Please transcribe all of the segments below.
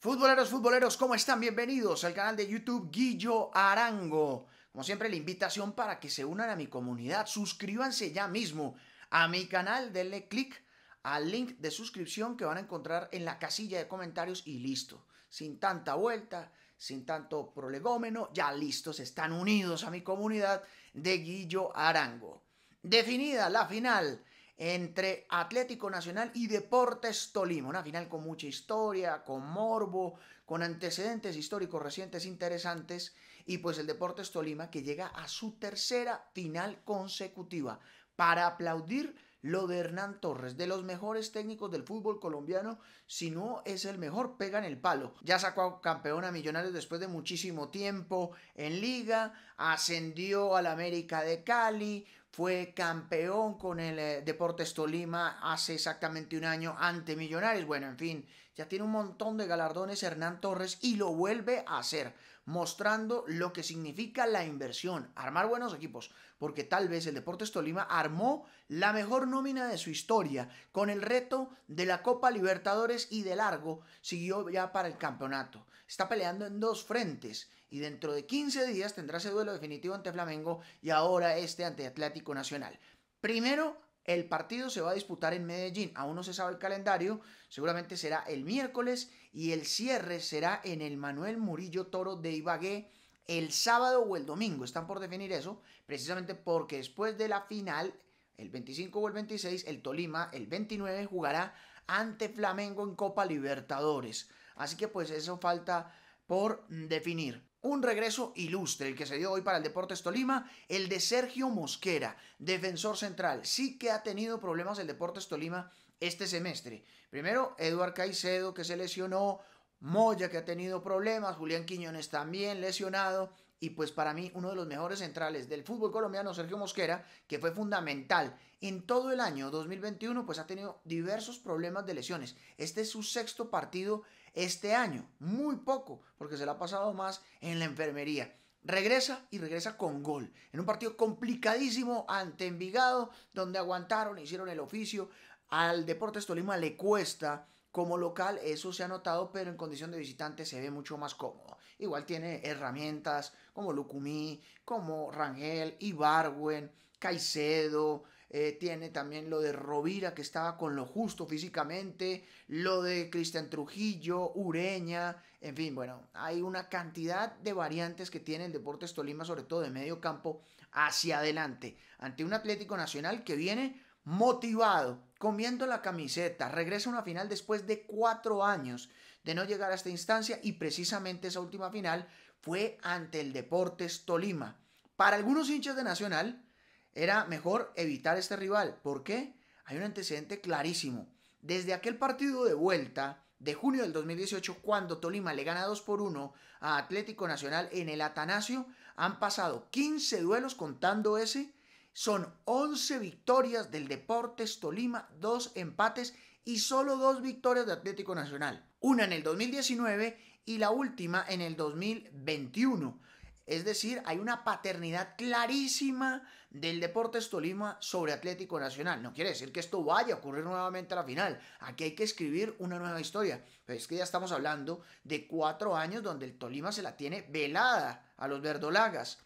Futboleros, futboleros, ¿cómo están? Bienvenidos al canal de YouTube Guillo Arango. Como siempre, la invitación para que se unan a mi comunidad. Suscríbanse ya mismo a mi canal, denle click al link de suscripción que van a encontrar en la casilla de comentarios y listo. Sin tanta vuelta, sin tanto prolegómeno, ya listos, están unidos a mi comunidad de Guillo Arango. Definida la final entre Atlético Nacional y Deportes Tolima. Una final con mucha historia, con morbo, con antecedentes históricos recientes interesantes. Y pues el Deportes Tolima que llega a su tercera final consecutiva para aplaudir lo de Hernán Torres, de los mejores técnicos del fútbol colombiano, si no es el mejor, pega en el palo. Ya sacó campeón a Millonarios después de muchísimo tiempo en liga, ascendió al América de Cali, fue campeón con el eh, Deportes Tolima hace exactamente un año ante Millonarios. Bueno, en fin, ya tiene un montón de galardones Hernán Torres y lo vuelve a hacer, mostrando lo que significa la inversión, armar buenos equipos, porque tal vez el Deportes Tolima armó la mejor nómina de su historia, con el reto de la Copa Libertadores y de largo siguió ya para el campeonato. Está peleando en dos frentes y dentro de 15 días tendrá ese duelo definitivo ante Flamengo y ahora este ante Atlético Nacional. Primero, el partido se va a disputar en Medellín, aún no se sabe el calendario, seguramente será el miércoles y el cierre será en el Manuel Murillo Toro de Ibagué el sábado o el domingo, están por definir eso, precisamente porque después de la final, el 25 o el 26, el Tolima, el 29, jugará ante Flamengo en Copa Libertadores. Así que pues eso falta por definir. Un regreso ilustre, el que se dio hoy para el Deportes Tolima, el de Sergio Mosquera, defensor central. Sí que ha tenido problemas el Deportes Tolima este semestre. Primero, Eduard Caicedo, que se lesionó, Moya, que ha tenido problemas, Julián Quiñones también lesionado, y pues para mí uno de los mejores centrales del fútbol colombiano, Sergio Mosquera, que fue fundamental en todo el año 2021, pues ha tenido diversos problemas de lesiones. Este es su sexto partido este año, muy poco, porque se le ha pasado más en la enfermería. Regresa y regresa con gol. En un partido complicadísimo ante Envigado, donde aguantaron, hicieron el oficio. Al Deportes Tolima le cuesta como local, eso se ha notado, pero en condición de visitante se ve mucho más cómodo. Igual tiene herramientas como Lucumí, como Rangel, Ibarwen, Caicedo, eh, tiene también lo de Rovira que estaba con lo justo físicamente, lo de Cristian Trujillo, Ureña, en fin, bueno, hay una cantidad de variantes que tiene el Deportes Tolima, sobre todo de medio campo hacia adelante, ante un Atlético Nacional que viene motivado, comiendo la camiseta, regresa a una final después de cuatro años de no llegar a esta instancia y precisamente esa última final fue ante el Deportes Tolima. Para algunos hinchas de Nacional era mejor evitar este rival. ¿Por qué? Hay un antecedente clarísimo. Desde aquel partido de vuelta de junio del 2018, cuando Tolima le gana 2 por 1 a Atlético Nacional en el Atanasio, han pasado 15 duelos contando ese son 11 victorias del Deportes Tolima, 2 empates y solo 2 victorias de Atlético Nacional. Una en el 2019 y la última en el 2021. Es decir, hay una paternidad clarísima del Deportes Tolima sobre Atlético Nacional. No quiere decir que esto vaya a ocurrir nuevamente a la final. Aquí hay que escribir una nueva historia. Pero es que ya estamos hablando de cuatro años donde el Tolima se la tiene velada a los verdolagas.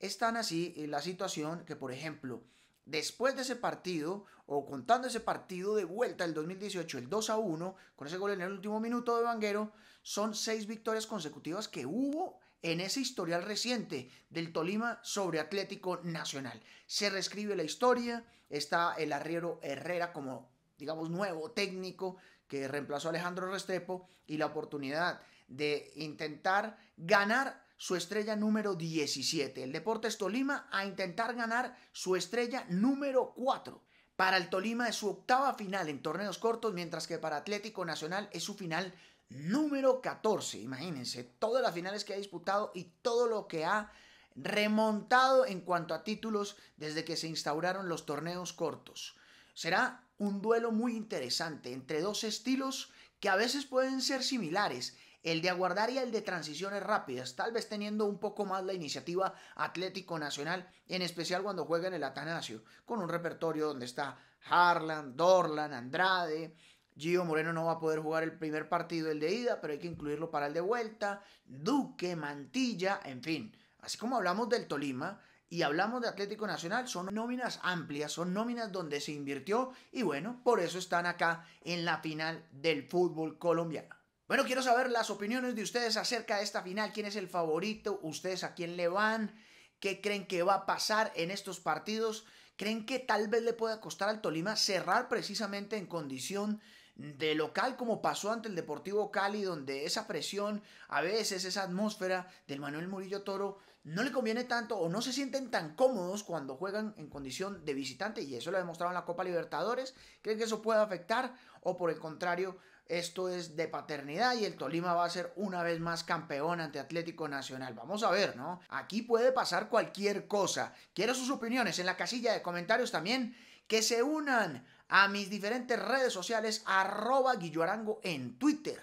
Es tan así eh, la situación que, por ejemplo, después de ese partido, o contando ese partido de vuelta del 2018, el 2 a 1, con ese gol en el último minuto de Vanguero, son seis victorias consecutivas que hubo en ese historial reciente del Tolima sobre Atlético Nacional. Se reescribe la historia, está el arriero Herrera como, digamos, nuevo técnico que reemplazó a Alejandro Restrepo y la oportunidad de intentar ganar su estrella número 17. El Deportes Tolima a intentar ganar su estrella número 4. Para el Tolima es su octava final en torneos cortos, mientras que para Atlético Nacional es su final número 14. Imagínense, todas las finales que ha disputado y todo lo que ha remontado en cuanto a títulos desde que se instauraron los torneos cortos. Será un duelo muy interesante entre dos estilos que a veces pueden ser similares el de aguardar y el de transiciones rápidas, tal vez teniendo un poco más la iniciativa Atlético Nacional, en especial cuando juega en el Atanasio, con un repertorio donde está Harlan, Dorlan, Andrade, Gio Moreno no va a poder jugar el primer partido, el de ida, pero hay que incluirlo para el de vuelta. Duque, Mantilla, en fin. Así como hablamos del Tolima y hablamos de Atlético Nacional, son nóminas amplias, son nóminas donde se invirtió y bueno, por eso están acá en la final del fútbol colombiano. Bueno, quiero saber las opiniones de ustedes acerca de esta final. ¿Quién es el favorito? ¿Ustedes a quién le van? ¿Qué creen que va a pasar en estos partidos? ¿Creen que tal vez le pueda costar al Tolima cerrar precisamente en condición de local como pasó ante el Deportivo Cali, donde esa presión, a veces esa atmósfera del Manuel Murillo Toro no le conviene tanto o no se sienten tan cómodos cuando juegan en condición de visitante y eso lo ha demostrado en la Copa Libertadores. ¿Creen que eso puede afectar o por el contrario esto es de paternidad y el Tolima va a ser una vez más campeón ante Atlético Nacional. Vamos a ver, ¿no? Aquí puede pasar cualquier cosa. Quiero sus opiniones en la casilla de comentarios también. Que se unan a mis diferentes redes sociales, arroba Guilloarango en Twitter,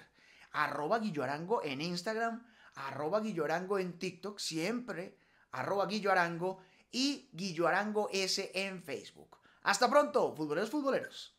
arroba Guilloarango en Instagram, arroba Guilloarango en TikTok, siempre arroba Guilloarango y Guilloarango S en Facebook. Hasta pronto, futboleros futboleros.